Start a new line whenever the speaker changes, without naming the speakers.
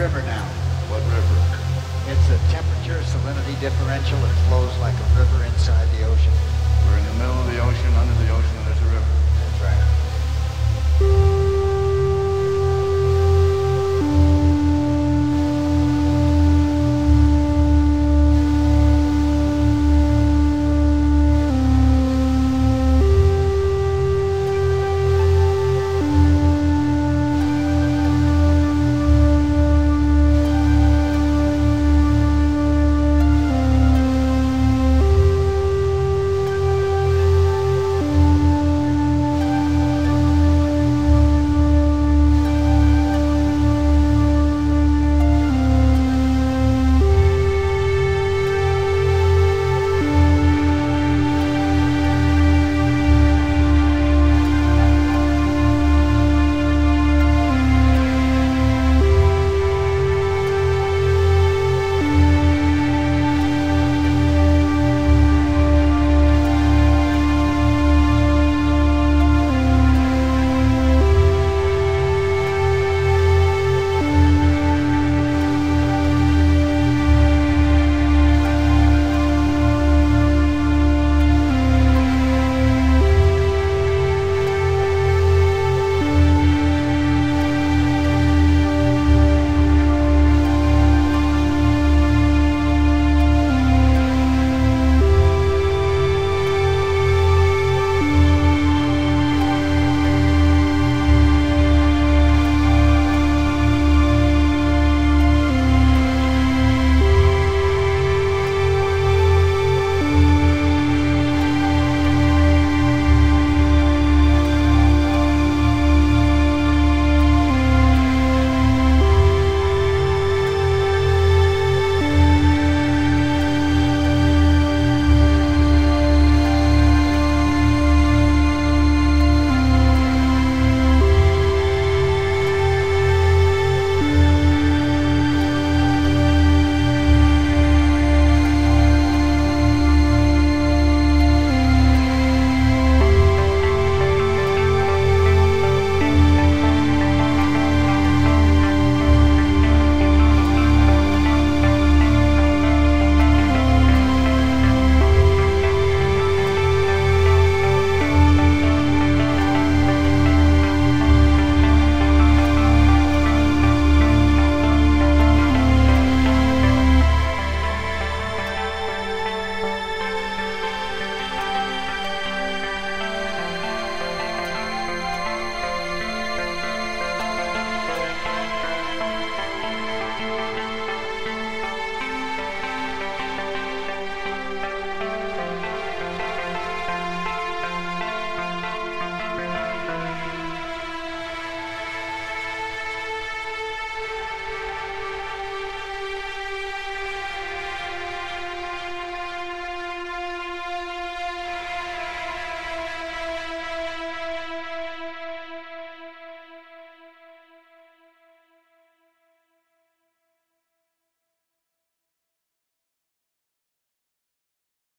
river now. What
river?
It's a temperature salinity differential. It flows like